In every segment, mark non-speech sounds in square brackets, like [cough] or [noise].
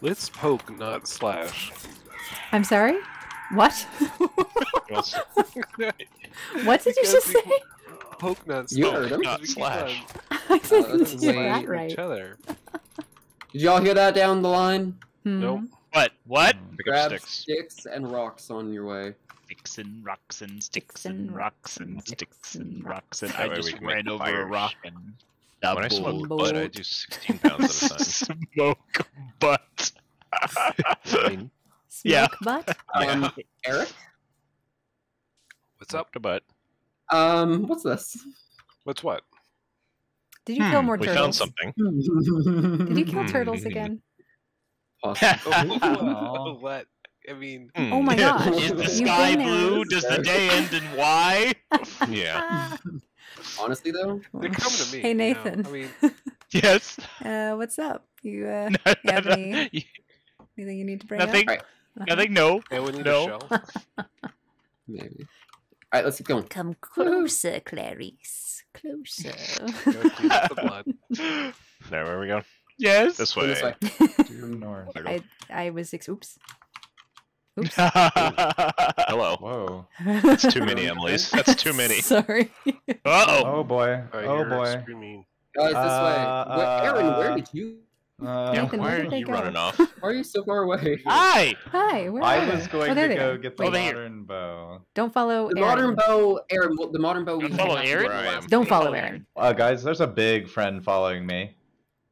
Let's poke, not slash. I'm sorry. What? [laughs] What did you just say? Poke, not slash. You heard him. Not slash. [laughs] I didn't let's hear wait. that Each other. Did y'all hear that down the line? Hmm. Nope. What? What? Pick up Grab sticks. sticks and rocks on your way. Sticks and rocks and sticks Sticks and and rocks and sticks and rocks and I way we just can ran over a rock and When I doubled. smoke butt, I do 16 pounds at a time. [laughs] [laughs] Smoke butt. I mean, Yeah. Butt? Um, Eric? what's up? to butt. Um, what's this? What's what? Did you kill Hmm, more We turtles? found something. [laughs] Did you kill Hmm. turtles again? Awesome. Oh, what? I mean, Oh my Hmm. gosh. Is the sky blue? Does the day end in Y? Yeah. Honestly, though, they're coming to me. Hey you know? Nathan. I mean, [laughs] Yes. Uh, what's up? You uh, [laughs] you have any anything you need to bring Nothing. up? Nothing. No. hey, we need No. [laughs] maybe. All right, let's keep going. Come closer, Clarice. Closer. Gotta keep the blood. There, where we go? Yes. This way. this way. North. I I was six. Oops. Oops. [laughs] Hello. Whoa. That's too many [laughs] Emily's. That's too many. [laughs] Sorry. Uh oh. Oh boy. I Oh boy. Screaming. Guys, this Uh, way. Where, Aaron, where uh, did you? Uh, Nathan, why where are did you go? running off? Why are you so far away? Hi. Hi. Where I was going oh, to go get the Over here. modern bow. Don't follow The Aaron. modern bow, Aaron. The modern bow. Don't follow Aaron? do the Where I last am. Don't follow Follow Aaron. Uh, guys, there's a big friend following me.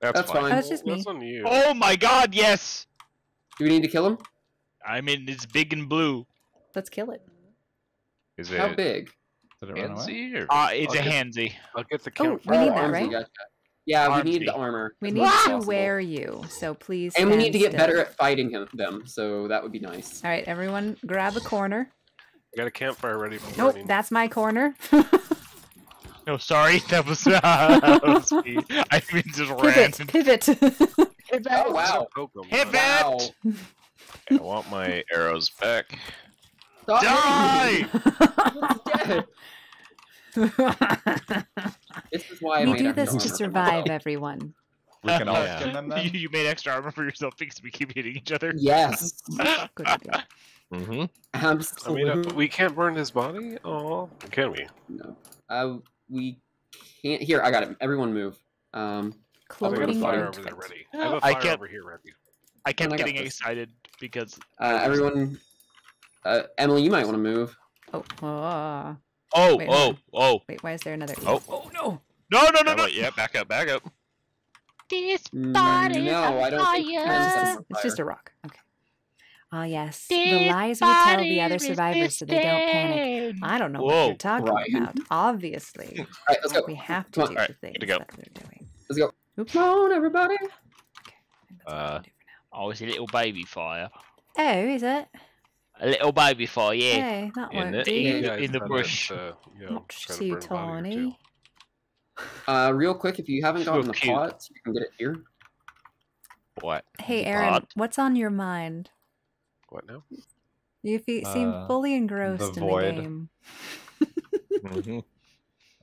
That's, That's fine. fine. That's just me. That's on you. Oh my God. Yes. Do we need to kill him? I mean, it's big and blue. Let's kill it. Is it How it big? Did it run away? fancy or? Uh, it's a Okay. handsy. I'll get the Oh. We need Oh, that, right? gotcha. Yeah, we need the armor. We need much to wear you, so please. And we need to get still. better at fighting him, them, so that would be nice. All right, everyone, grab a corner. I got a campfire ready for Nope, burning. that's my corner. [laughs] No, sorry. That was, [laughs] that was me. I mean, just ran. pivot, pivot. [laughs] Oh wow! Pivot! Wow! I want my arrows back. Stop Die! [laughs] me. This is why we made do this to armor. survive, everyone. We can all Yeah. skin them then? you, [laughs] you made extra armor for yourself because we keep hitting each other. Yes, Good idea. Mm-hmm. I mean, absolutely. uh, we can't burn his body? Oh, can we? no, uh, we can't. Here, I got it. Everyone move. Um, I got a fire over there ready. I have a I fire can't- over here ready. I kept I getting excited because uh, everyone. Uh, Emily, you might want to move. Oh, oh, oh Wait, oh hold oh wait, why is there another? Oh. oh no! no no no no yeah, back up, back up. This Mm, body is no, on I don't fire. Karen's It's just, it's just a rock. Okay. Oh yes, the lies we tell the other survivors so they don't panic. I don't know what you're talking Ryan. about. Obviously, [laughs] All right, let's go. we have to Come on. do Alright, the things to go. that they're doing. Let's go. Oops. Come on, everybody. Okay, I think that's all Uh, I can do for Oh, it's a little baby fire. Oh, is it? A little baby fire, yeah. Hey, that In won't the- do. Yeah, Yeah, in the bush. To, uh, you know, Not too burn a body or two. tiny. Uh, real quick, if you haven't gotten the cute. pots, you can get it here. What? Hey, Aaron, Odd. what's on your mind? What now? You fe- seem Uh, fully engrossed in void. the game. hmm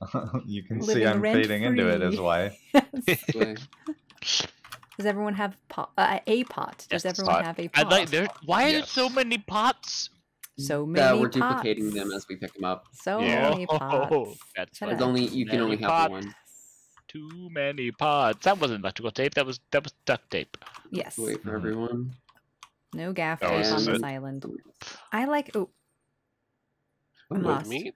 [laughs] [laughs] you can see I'm fading into it as rent-free. why. [laughs] Yes. This way. Does everyone have pot? Uh, a pot? Does Yes, everyone pot. have a pot? I'd like there. Why are there so many pots? So Uh, many we're duplicating pots. them as we pick them up. So Yeah. many [laughs] pots. That's There's only you can Many only have pots. one. too many pots. That wasn't electrical tape. That was that was duct tape. Yes. Wait for Mhm. everyone. No gaff Oh, tape on this this it? island. I like. Oh, I'm lost. meat?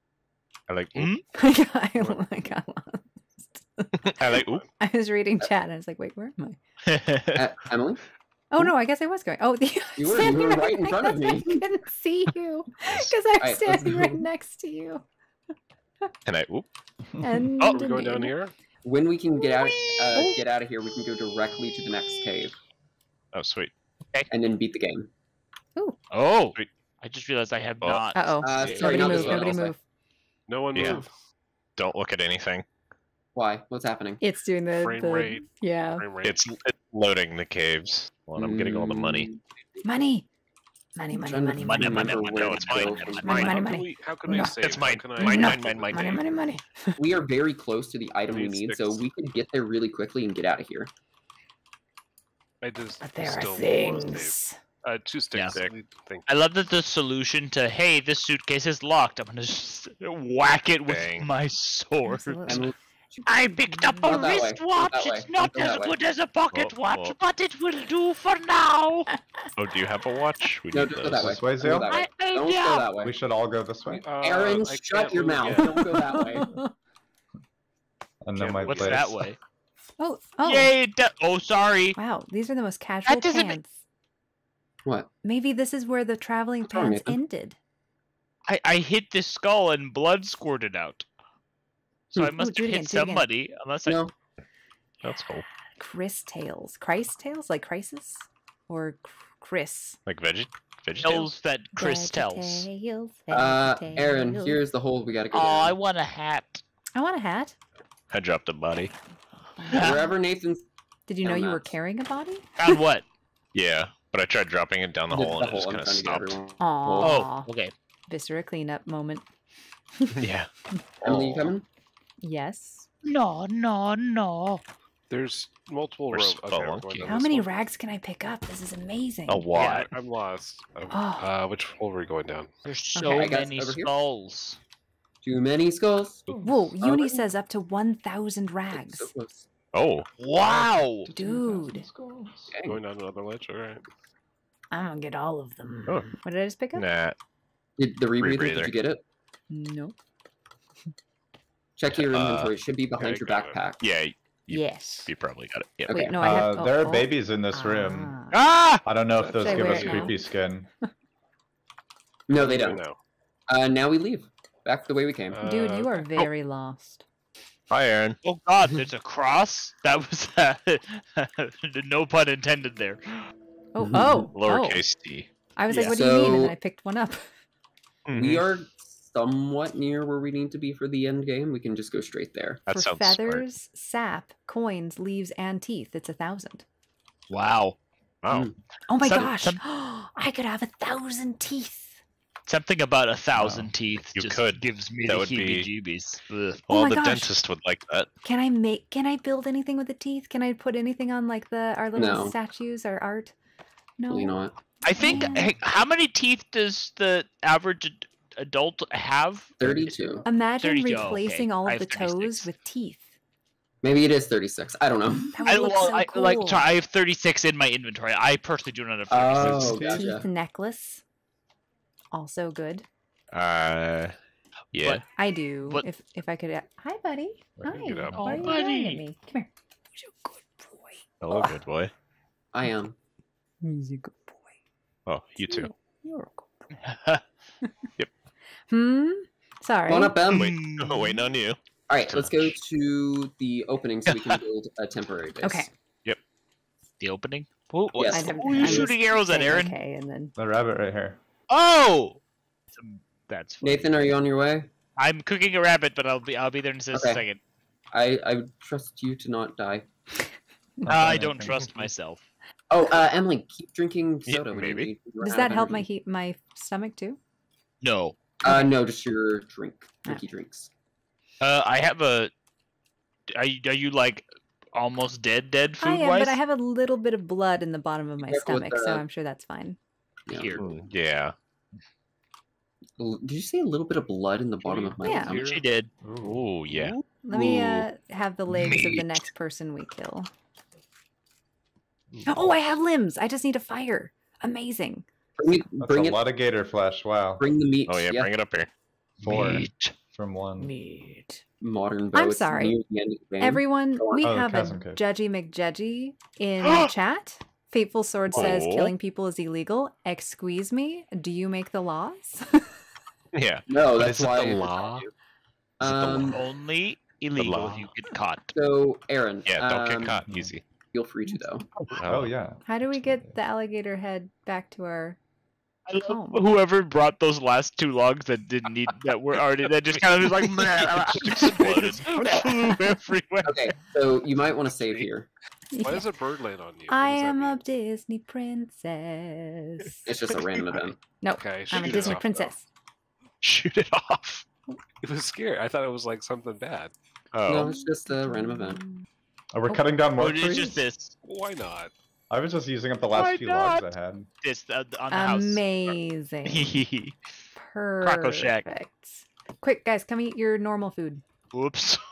[laughs] I like. Hmm? I got, I got lost. I like. [laughs] I was reading chat and I was like, wait, where am I? Uh, [laughs] Emily, Oh no, I guess I was going. Oh, [laughs] the, You were- you standing were right in front of I me. couldn't see you because I was Alright, let's standing right next to you. And I. Oop. And Oh, we're going down here? when we can get out, uh, get out of here, we can go directly to the next cave Oh, sweet. Okay. and then beat the game. oh, Sweet. I just realized I have Oh. not. Uh oh. Uh, sorry, Nobody move. Nobody move. No one Yeah. move. Don't look at anything. Why? What's happening? It's doing the, Frame the rate. yeah Frame rate. It's, it's loading the caves. Well, I'm getting all the money. Money, money, money, trying to money, Money, money, money, remember money. where No, to it's mine. go It's from mine. Money, here. money, How money. can we, how can No. we save? It's How mine. can I- Mine, No. mine, mine, mine, money, mine. money, money. [laughs] We are very close to the item we need need, so sticks. we could get there really quickly and get out of here. I just But there are still lost things. Dave. Uh, two sticks. Yeah. I think. I love that the solution to hey, this suitcase is locked. I'm gonna just whack it with Bang. my sword. Absolutely. Emily, I picked up a Not that wristwatch. It's not not as that way. good as a pocket Whoa, watch, whoa. but it will do for now. [laughs] Oh, do you have a watch? We no, need go those. that way. This way, Don't go Zeal? that way. I, I, Don't yeah. go that way. We should all go this way. Uh, Aaron, I shut your mouth. yet. Don't go that way. [laughs] And then my What's place. that way? Oh, oh. Yay! oh, sorry. Wow, these are the most casual doesn't- pants. What? Maybe this is where the traveling What's pants ended. I, I hit this skull and blood squirted out. So Hmm. I must do it have hit do again. somebody, unless I. No. That's cool. Chris tails. Christ tails? Like crisis? Or Chris? Like veggie, veggie. Tells that Chris tells. Uh, Aaron, here's the hole we gotta go Oh, I want a hat. I want a hat. I dropped a body. [laughs] Wherever Nathan's Did you know Down you were carrying a body? Found what? [laughs] Yeah, but I tried dropping it down the hole the and it just kind of trying to get stopped. Oh, okay. Viscera cleanup moment. [laughs] yeah. Emily, you coming? Yes. No, no, no. There's multiple rows. Okay, we're spelunking. going down How many one. rags can I pick up? This is amazing. A Yeah, lot. I- I'm lost. Um, Oh. uh, which hole are we going down? There's so I guess many over here? skulls. Too many skulls. Whoa, Uni Already? says up to 1,000 rags. close. Oh, Wow. Dude, Going down another ledge. All right. I'm gonna get all of them. Oh. What did I just pick up? nah. Did the rebreather, Rebreather. did you get it? No. Check your Uh, inventory. Should be behind your got it. backpack. Yeah, you, Yes. you probably got it. Yeah. Okay. Wait, no, I have. Uh, oh, there are oh. babies in this room. Ah. Ah! I don't know if those Should give us it now? creepy skin. No, they don't. now. Uh, now we leave. Back the way we came. Uh, Dude, you are okay. very lost. Hi, Aaron. Oh God, there's a cross. That was [laughs] no pun intended there. Oh, oh, oh. Lowercase t. I was Yeah. like, what do you mean? And then I picked one up. Mm-hmm. We are somewhat near where we need to be for the end game. We can just go straight there. That For sounds smart. feathers, sap, coins, leaves, and teeth, it's a thousand. Wow. Wow. Mm. Oh my Some- gosh! some- [gasps] I could have a thousand teeth. Something about a thousand Wow. teeth You just could. gives me That the would be- heebie-jeebies. Ugh. Oh Well, my the gosh. dentist would like that. Can I make? Can I build anything with the teeth? Can I put anything on like the our little No. statues, or art? No. You know what? I think. Man. hey, how many teeth does the average ad- adult have? 32. Imagine 32, oh, okay. replacing all of the have toes with teeth. Maybe it is 36. I don't know. That would I, look well, so I, cool. like sorry, I have 36 in my inventory. I personally do not have 36. Oh, Teeth Teeth necklace. Also good. Uh, yeah. But- I do. But- if if I could. Hi, buddy. Hi. did you get? Why are you Oh, at buddy. me? Come here. He's a good boy. Hello, good boy. I am. He's a good boy. Oh, you too. You're a good boy. [laughs] [laughs] Hmm. Sorry. Come on up, Em. Wait, oh, waiting on you. All right, let's go to the opening so we can [laughs] build a temporary base. Okay. Yep. The opening. Who, Yes. I'd who are you I'm shooting arrows at, saying Aaron? Okay, and then The rabbit right here. Oh, that's funny. Nathan, are you on your way? I'm cooking a rabbit, but I'll be I'll be there in just a second. I I would trust you to not die. Not I don't anything. trust myself. Oh, uh, Emily, keep drinking Yeah, soda. when you maybe. You does that of help my heat my stomach too? No. Uh, no, just your drink, Ah. drinky drinks. Uh, I have a. Are you, are you like almost dead, dead food I am, wise? but I have a little bit of blood in the bottom of my Careful with stomach, so I'm sure that's fine. Yeah. Here. Hmm, Yeah. Did you say a little bit of blood in the bottom of my Yeah. stomach? She did. Oh yeah. Let me uh, have the legs of the next person we kill. Oh, I have limbs. I just need a fire. Amazing. Bring it. That's Bring a it. lot of gator flesh. Wow. Bring the meat. Oh yeah, bring it up here. Four Meat. from one. Meat. Modern bow. I'm sorry. near the end of the game. Everyone, we Oh, have a Chasm Cave. Judgy McJudgy in [gasps] chat. Fateful Sword says Oh. killing people is illegal. Excuse me. Do you make the laws? [laughs] Yeah. No, that's is it why. the law? decided to. It the Um, law? Only illegal law. if you get caught. so Aaron. Yeah, don't um, get caught. Easy. Feel free to though. Oh yeah. How do we get the alligator head back to our? I love home? whoever brought those last two logs that didn't need that were already that just kind of was like Exploded. [laughs] [laughs] everywhere. Okay, so you might want to save here. Why does a bird land on you? What I am a mean? Disney princess. It's just a random event. No, Okay, I'm a Disney off, though. princess. Shoot it off. It was scary. I thought it was like something bad. Oh. No, Oh. it's just a random event. Are we Oh. cutting down more Or it's trees? just this. Why not? I was just using up the last Why few not? logs I had. This uh, on the house. Amazing. Croco [laughs] Perfect. Shack. Quick, guys, come eat your normal food. Whoops. [laughs]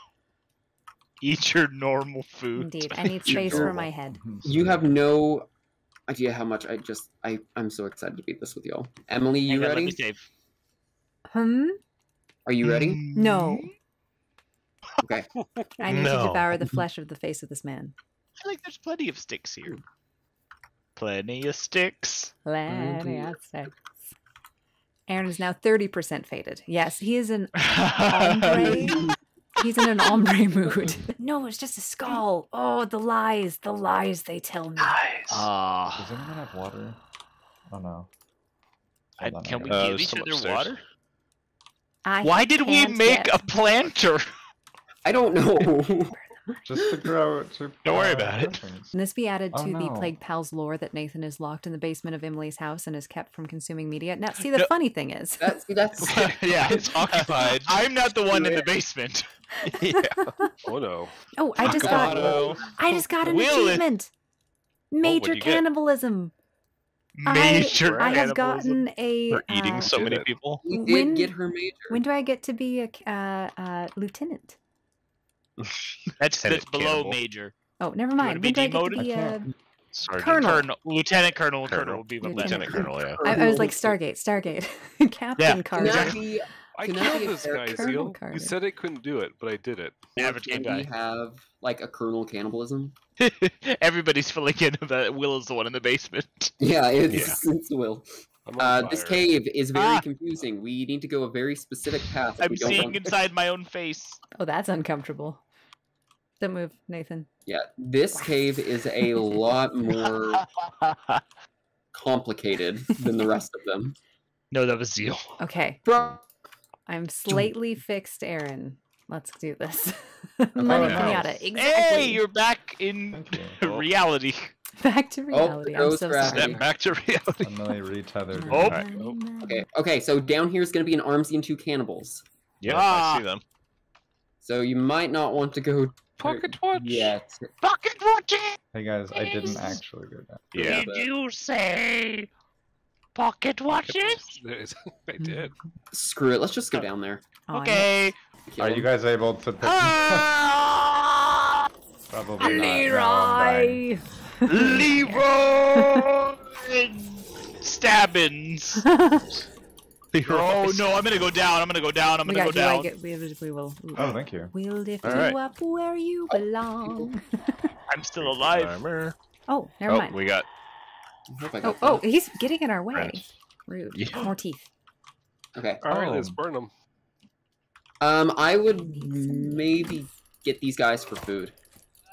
Eat your normal food. Indeed, [laughs] I need space for my head. You have no idea how much I just I I'm so excited to beat this with y'all. Emily, you Hang on, let me ready? save. Hmm? Are you ready? No. Okay. I need No. to devour the flesh of the face of this man. I feel like there's plenty of sticks here. Plenty of sticks. Plenty of sticks. Aaron is now 30% faded. Yes, he is an ombre. [laughs] He's in an ombre mood. No, it's just a skull. Oh, the lies, the lies they tell me. Nice. Ah. Does anyone have water? Oh no. I- Hold on, can we Uh, give each other upstairs. water? I Why did we make get- a planter? I don't know. [laughs] Just to grow. To, Don't worry uh, about it. Can this be added Oh, to the no. Playgue Pals lore that Nathan is locked in the basement of Emily's house and is kept from consuming media? Now, see, the No. funny thing is, that's [laughs] that's [laughs] yeah, It's occupied. [laughs] I'm not the one in the basement. yeah. Oh no. oh, I just got, Avocado. I just got an Will it- achievement. Major what'd you get? cannibalism. Major I have cannibalism. gotten a. For eating uh, so many people. we did When- get her major. When do I get to be a c- uh, uh, lieutenant? [laughs] That's that's below Cannibal. major. Oh, never mind. be When do I get to demoted? be I a? Sergeant. Colonel. Colonel, lieutenant colonel, colonel, Colonel. would be the Lieutenant best. Lieutenant Colonel, yeah. I, I was like Stargate, Stargate, [laughs] Captain Yeah. Can Carter. that be, I Can I killed a this guy. Colonel Zeal. Carter. You said it couldn't do it, but I did it. Average can we guy. have like a colonel cannibalism? [laughs] Everybody's filling in that Will is the one in the basement. Yeah, it's, it's Will. I'm Uh, this fire. cave is very Ah. confusing. We need to go a very specific path. if I'm we don't seeing want- inside my own face. Oh, that's uncomfortable. Don't move, Nathan. Yeah, this cave is a lot more [laughs] complicated than the rest of them. no, that was Zeal. Okay, Bro, I'm slightly fixed, Aaron. Let's do this. [laughs] Money no. pinata. Exactly. Hey, you're back in you. [laughs] reality. back to Oh, reality. there I'm so gravity. sorry. Step back to reality. Emily retethered. Oh. her. Alright, okay, okay. So down here is going to be an armsy and two cannibals. Yeah, Ah. I see them. So you might not want to go Pocket watch. yet. Pocket watching. Hey guys, I didn't actually go down. Yeah. Did you say pocket watches? [laughs] There's- I did. Screw it. Let's just go down there. Oh, Okay. Kill Are you guys able to pick? Ah! [laughs] Probably not. No, Leroy. Leroy [laughs] Stabbins. [laughs] Oh no, I'm gonna go down. I'm gonna go down. I'm we gonna got go down. get, we, we will. Oh, thank you. We'll lift All you right. up where you belong. [laughs] I'm still alive. Armor. Oh, never Oh, mind. we got. I Oh, oh, he's getting in our way. Friends. Rude. Yeah. More teeth. Okay. All right, Oh. let's burn them. Um, I would maybe get these guys for food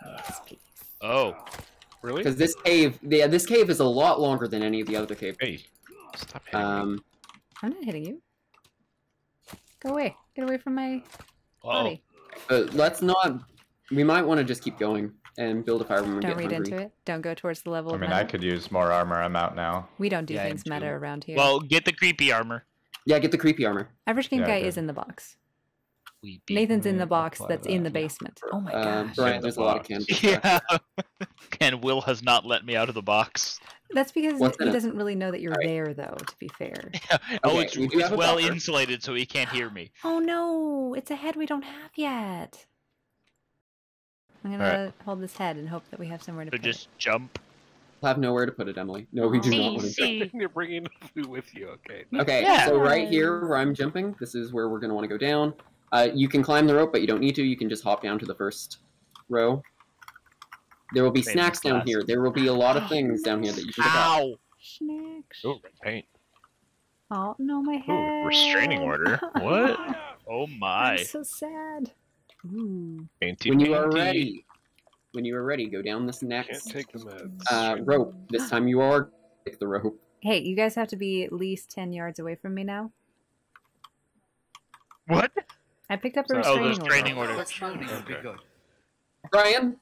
Yes, please. Oh, Really? because this cave, yeah, this cave is a lot longer than any of the other caves. Hey, stop hitting me. I'm not hitting you. Go away. Get away from my oh. body. but let's not. We might want to just keep going and build a fire when we Don't get read hungry. into it. Don't go towards the level I mean, meta. I could use more armor. I'm out now. We don't do Yeah, things meta around here. Well, get the creepy armor. Yeah, get the creepy armor. Average game Yeah, guy is in the box. Creepy. Nathan's in the box that's in the basement. Oh my Uh, gosh. Brian, In the there's a lot of box. [laughs] Yeah. [laughs] and Will has not let me out of the box. That's because What's in he it? doesn't really know that you're Alright. there, though, to be fair. [laughs] oh, Okay, it's, we it's well buffer. insulated, so he can't hear me. Oh no, it's a head we don't have yet. I'm gonna hold this head and hope that we have somewhere to put it. So put just jump. We'll have nowhere to put it, Emily. No, we do not want to. You're bringing food with you. Okay. Okay, Yeah. so right here where I'm jumping, this is where we're going to want to go down. Uh, you can climb the rope, but you don't need to. You can just hop down to the first row. There will be Same snacks down here. There will be a lot of [gasps] things down here that you can pick up. Ow! it. Snacks. Oh, paint. Oh no, my head. Ooh, restraining order. [laughs] What? Oh my. I'm so sad. Ooh. Painty, When you are ready, when you are ready, go down this next take the uh, rope. This [gasps] time you are take the rope. Hey, you guys have to be at least ten yards away from me now. What? I picked up a Oh, restraining, the restraining order. order. Restraining would be Okay. good. Brian,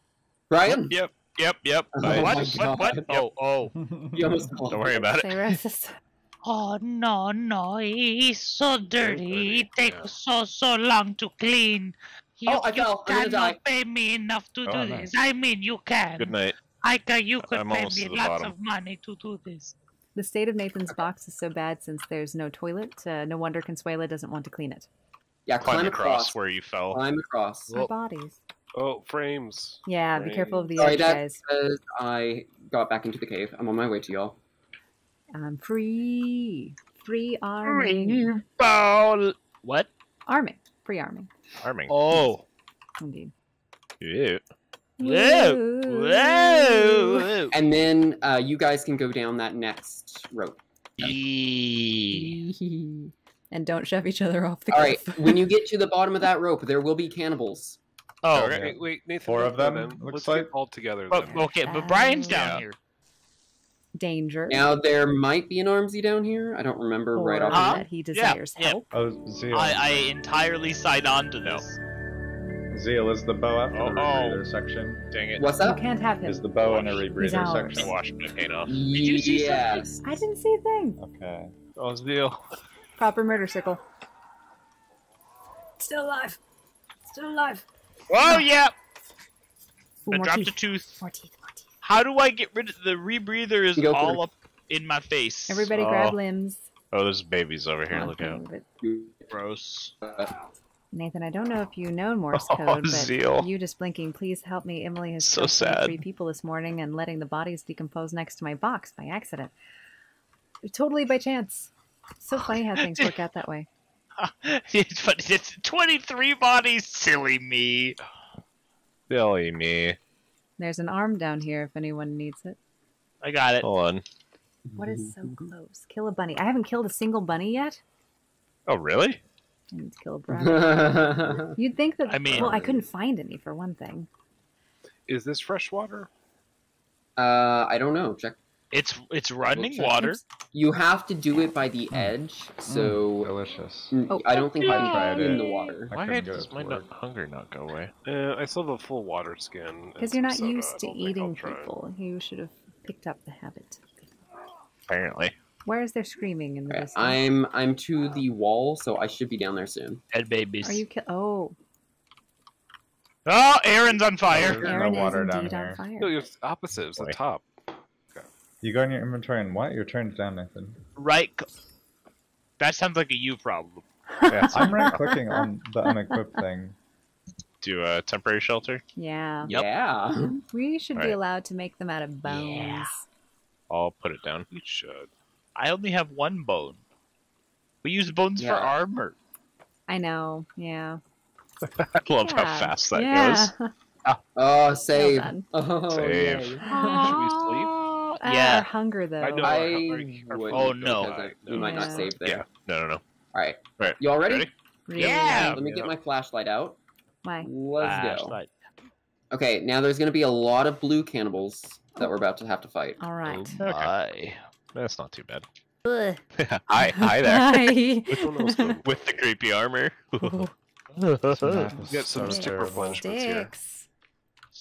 Brian, Yep, yep, yep. Oh what? what? What? God. Oh, oh. [laughs] you Don't worry about it. [laughs] Oh no, no, he's so dirty. It dirty, takes yeah. so so long to clean. You, Oh, I you fell. I'm cannot die. pay me enough to Oh, do nice. this. I mean, you can. Good night. Ika, you could I'm pay me lots bottom. of money to do this. The state of Nathan's box is so bad since there's no toilet. Uh, no wonder Consuela doesn't want to clean it. Yeah, Climb climb across across. where you fell. Climb across. Our bodies. Oh, frames. Yeah, be careful of the Sorry, edge, guys. says I got back into the cave. I'm on my way to y'all. I'm free. Free arming. Ball. What? Arming. Free arming. Arming. Oh. Indeed. Yeah. Whoa. Whoa. And then uh, you guys can go down that next rope. Yee. and don't shove each other off the All right. cliff. when you get [laughs] to the bottom of that rope, there will be cannibals. Oh. oh okay. Wait, wait, Nathan. Four of go them, then. looks Let's like. get all together But, then. okay, but oh. Brian's Yeah. down here. Danger. Now there might be an Armsy down here. I don't remember right or off. Huh? that he desires yeah. help. Oh, Zeal. I, I entirely sign on to No. this. Zeal is the bow after Oh, the oh. oh. section. Dang it. What's up? You up? can't have him. Is the bow in a rebreather ours. Section? washed my paint off. you see Yes. I didn't see a thing. Okay. Oh, was the deal. Proper murder sickle. Still alive. Still alive. Oh, yeah. Ooh, I dropped teeth. a tooth. More teeth. More teeth. How do I get rid of the rebreather? Is all it. up in my face. Everybody Oh. grab limbs. Oh, there's babies over here. Look Okay, out. but Gross. Nathan, I don't know if you know [laughs] Morse Oh, code, but Zeal. you just blinking, please help me. Emily has So killed sad. three people this morning and letting the bodies decompose next to my box by accident. Totally by chance. So funny how things work out that way. [laughs] it's funny. It's 23 bodies. Silly me. Silly me. There's an arm down here if anyone needs it. I got it. Hold on. What is so close? Kill a bunny. I haven't killed a single bunny yet. Oh, really? I need to kill a rabbit. [laughs] You'd think that. I mean- well, I couldn't find any for one thing. Is this fresh water? uh, I don't know. Check. It's it's running water. You have to do it by the edge, so Delicious. mm, Oh. I don't think you I can tried in the water. I Why couldn't get does my not, hunger not go away? Uh, I still have a full water skin. Because you're not soda. used to don't think I'll eating people. You should have picked up the habit. Apparently. Where is there screaming in the distance? I'm I'm to the wall, so I should be down there soon. Dead babies. Are you ki- Oh, Oh, Aaron's on fire. There's no Aaron water is down indeed on fire. No, it's opposite. It's the top. You go in your inventory and what? Your turn's down, Nathan. Right. That sounds like a you problem. Yeah, [laughs] I'm right clicking on the unequipped [laughs] thing. Do a temporary shelter. Yeah. Yep. Yeah. We should be Right. allowed to make them out of bones. Yeah. I'll put it down. You should. I only have one bone. We use bones Yeah. for armor. I know. Yeah. I [laughs] love how fast that yeah. goes. Oh, save. done. Oh, Save. yay. Should we sleep? Ah, Yeah. our hunger though. I know. I Are you Oh, no. because I- No. we might not Yeah. save there. Yeah. No, no, no. All right. All right. Right. You all ready? Ready? Really? Yeah. Let me get my flashlight out. Why? Let's go. Flashlight. Okay, now there's going to be a lot of blue cannibals that we're about to have to fight. All right. Oh my. That's not too bad. [laughs] Hi, hi there. [laughs] Hi. Which one else? [laughs] With the creepy armor. Get some So stick terrible. replenishments here.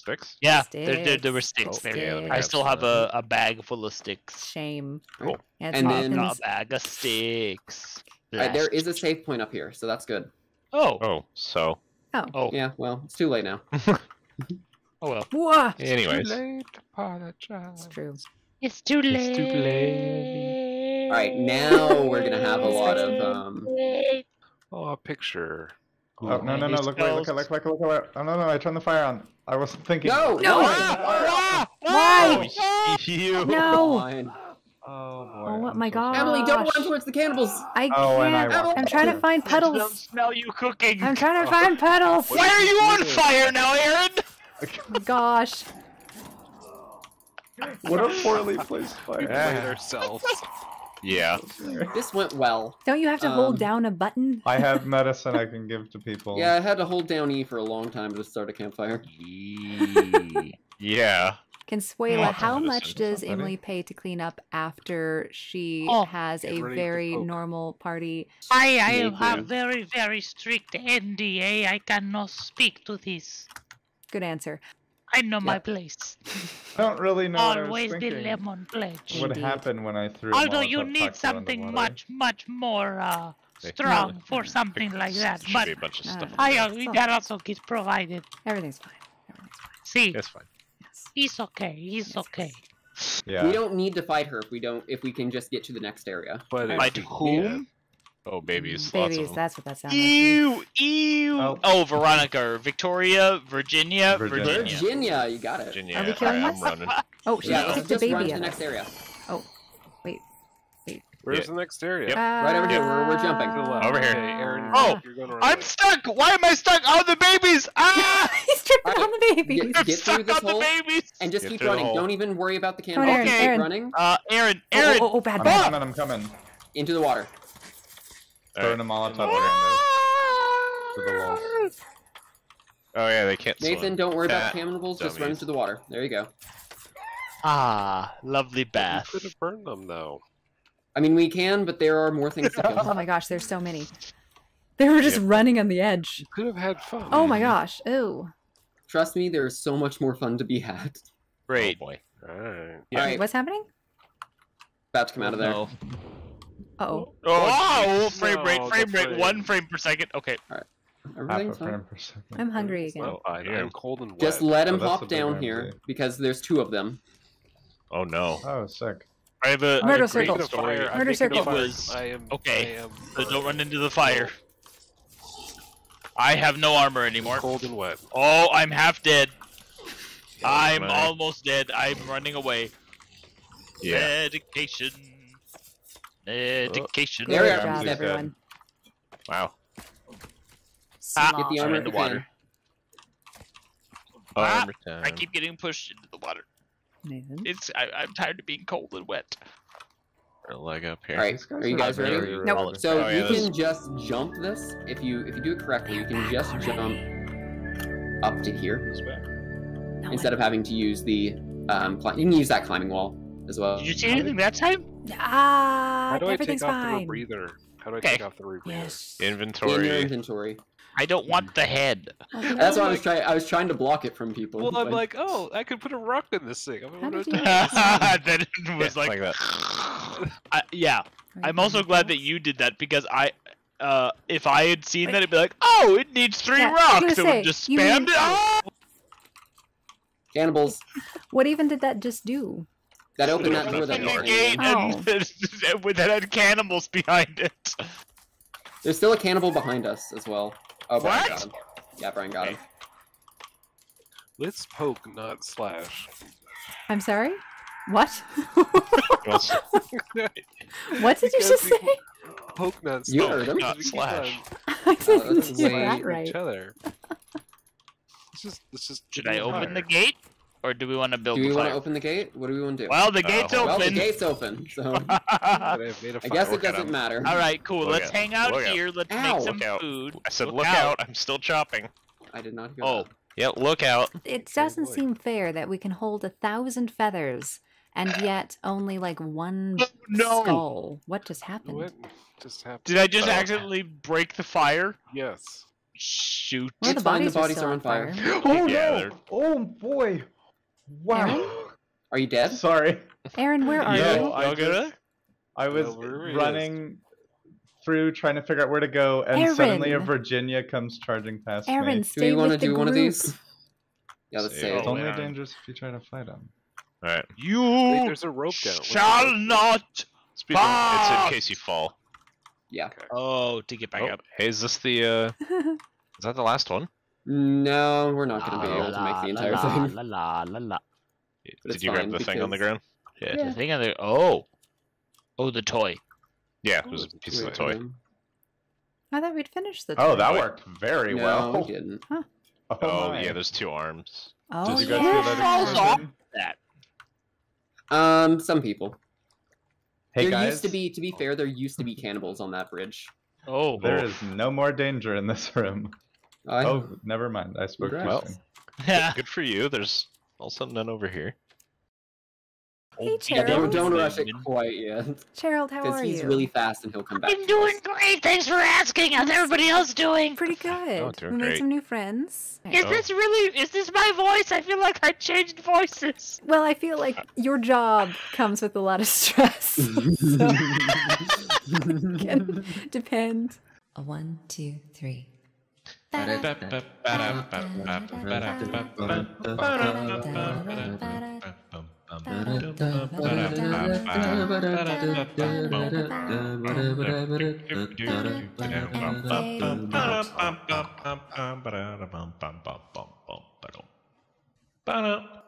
Sticks. Sticks? Yeah, there, there, there were Sticks. sticks Oh, there. yeah, I still have a, a bag full of sticks. Shame. Cool. Yeah, it's And then- a bag of sticks. All right, there is a save point up here, so that's good. Oh, Oh, so. oh, oh. Yeah, well, it's too late now. [laughs] oh well. Whoa. Anyways. Too late to apologize. It's true. It's too late. It's too late. All right, now we're going to have a lot of. um Oh, a picture. Oh, no, no, no, look, away, look, look, look, look, away. Oh, no, no, I turned the fire on. I wasn't thinking. No! No! Why? Why? Oh, you. [laughs] No. [laughs] Oh, boy. Oh, what my God. Emily, don't run towards the cannibals! I Oh, and I can't. I'm trying to find I don't puddles. smell you cooking. I'm trying to find [laughs] puddles. Why are you on fire now, Aaron? Gosh. What a poorly placed We fire. played ourselves. Yeah. This went well. Don't you have to hold Um, down a button? I have [laughs] medicine I can give to people. Yeah, I had to hold down E for a long time to start a campfire. Yeah. Consuela, how much does Somebody? Emily pay to clean up after she Oh, has a very normal party? I, I Nathan. have very, very strict NDA. I cannot speak to this. Good answer. I know my place. I don't really know what I was Always the lemon pledge. What Indeed. happened when I threw a Although you need cocktail in the something much, much more uh, strong for something like that. But be a bunch of No, stuff. no, I, no, uh, it's all- that also gets provided. Everything's fine. Everything's fine. See, It's fine. Yes. He's okay. He's okay. Yeah. We don't need to fight her if we don't. If we can just get to the next area. But if Fight we whom? Can- Oh, babies. Babies, that's what that sounds like. Ew, ew. Oh. Oh. Veronica, or Victoria, Virginia, Virginia. Virginia. Virginia, you got it. Virginia. Are we killing Alright, this? I'm running. [laughs] Oh, she Yeah, kicked let's the run baby to the next area. Oh, wait. wait. Where's Yeah. the next area? Yep. Right over here. We're, we're jumping. To the left. Over here. Okay, Aaron, Oh, you're going I'm stuck. Why am I stuck on the babies? Ah! [laughs] He's tripping Alright, on the babies. Get- I'm get through stuck this on the hole. babies. And just Get keep running. Don't even worry about the on, cannonball. Aaron, Keep Aaron. running Uh, Aaron, Oh, Aaron. oh, oh, bad, I'm coming, I'm coming. into the water. Throwing a Molotov water. to the walls. Oh yeah, they can't Nathan, swim. don't worry about Cat the cannonballs. Just run dummies. into the water. There you go. Ah, lovely bath. Could have burned them though. I mean, we can, but there are more things to [laughs] kill. Oh my gosh, there's so many. They were just Yep. running on the edge. You could have had fun. Oh my gosh. Ooh. Trust me, there's so much more fun to be had. Great. Oh boy. Alright. Yeah. Alright, What's happening? about to come out of there. No. Uh-oh. Oh, oh jeez. frame rate, frame rate, frame. one frame per second. Okay. Half Everything's fine. frame per second. I'm hungry again. not fine. Yeah. I'm cold and wet. Just let oh, him Oh, hop down here too. because there's two of them. Oh no. Oh, sick. I have a, Murder circle. Making story. fire. I'm Murder circle. fire. It was- I am. okay, I am So don't run into the fire. I have no armor anymore. Cold and wet. Oh, I'm half dead. I'm my. almost dead. I'm running away. Yeah. Medication. Medication. There we are. job, He's dead. everyone. Wow. Ah, Get the armor in the water. Ah, Armor. I keep getting pushed into the water. Nathan. It's I, I'm tired of being cold and wet. A leg up here. All right, are you guys ready? very Nope. So Oh, yeah, you this- can just jump this if you if you do it correctly. You can just jump up to here No instead of having to use the um. Cli- you can use that climbing wall as well. Did you see anything that time? Ah, How do I take everything's off the fine. rebreather? How do I Okay. take off the rebreather? Yes. in your Inventory. inventory? I don't want the head. Oh, That's why I was trying. I was trying to block it from people. Well, I'm but- like, oh, I could put a rock in this thing. I'm How gonna did do you- that. [laughs] [laughs] then it was Yeah, like, like that. [laughs] I, yeah. I'm also glad that you did that because I, uh, if I had seen that, it'd be like, oh, it needs three Yeah, rocks. gonna It would just you spammed mean- it. Oh! cannibals What even did that just do? That opened that Open door. the That Open door. gate Oh. and [laughs] with that had cannibals behind it. There's still a cannibal behind us as well. Oh, Brian What? got him. Yeah, Brian got him. Let's poke, not slash. I'm sorry? What? [laughs] What did you just say? Poke, not You slash. heard him. Not slash. [laughs] I didn't uh, that's do way- that each right. other. Let's just, let's just. Should I open fire. the gate, or do we want to build Do we want to open the gate? What do we want to do? Well, the Uh, gate's hold Well, the open. gate's open, so I've made a I fire. guess it doesn't matter. All right, cool. Look Let's out. hang out Look out. here. Let's Ow. make some Look out. food. I said, Look look, out. out. I'm still chopping. I did not hear Oh, that. Yeah, look out. It Oh, doesn't boy. seem fair that we can hold a thousand feathers and yet only like one [laughs] Oh, no. skull. What just happened? What just happened? Did I just Oh. accidentally break the fire? Yes. Shoot. Well, It's the fine, the bodies, are are on fire. [gasps] Oh Yeah, no! they're- Oh boy! Wow. Are you dead? Sorry. Aaron, where are No, you? I Y'all good? just- I was No, where he is. running through trying to figure out where to go, and suddenly a Virginia comes charging past Aaron, me. Do stay we want to do group. one of these? Yeah, let's See, say It's only man. dangerous if you try to fight him. All right. Wait, You there's a rope down. What's the shall rope? not. Speaking of, it's in case you fall. Yeah. Oh, to get back Oh, up. hey, is this the, uh, [laughs] is that the last one? No, we're not going to be able to make the entire thing. La la la la. Did you grab fine, the thing on the ground? Yeah. The thing on the oh, oh the toy. Yeah, it was a piece of the toy. Um, I thought we'd finished the Oh, that worked very No, well. we didn't. Oh, Oh, yeah, there's two arms. Oh, Did you guys yeah. see that Falls explosion? That. Um, some people. Hey there guys, used to be, to be fair, there used to be cannibals on that bridge. Oh, there is no more danger in this room. I, Oh, never mind. I spoke too Congrats. soon. yeah. Good for you. There's also none over here. Hey, yeah, don't, Cheryl. don't rush it quite yet, Gerald, how because are he's you? really fast and he'll come back. I'm doing great. Thanks for asking. How's everybody else doing? pretty good. Oh, doing we made some new friends. Is Oh. this really? Is this my voice? I feel like I changed voices. Well, I feel like your job comes with a lot of stress. [laughs] so [laughs] [laughs] can depend. A one, two, three. Ba-da.